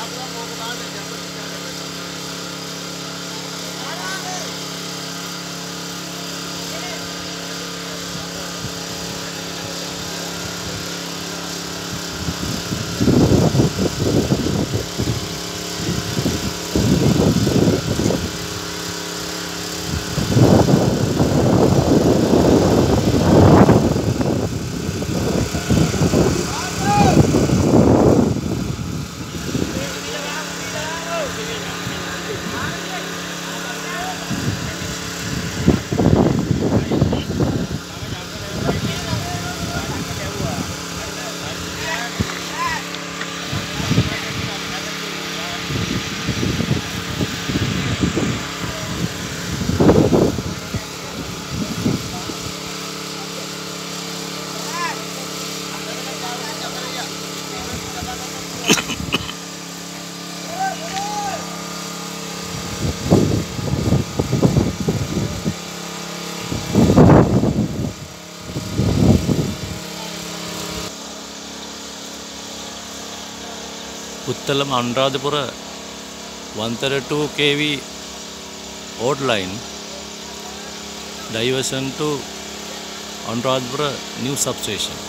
Jaffna Mogadam and Jaffna Puttalam Anuradhapura one thirty two kV out line diversion to Anuradhapura new substation.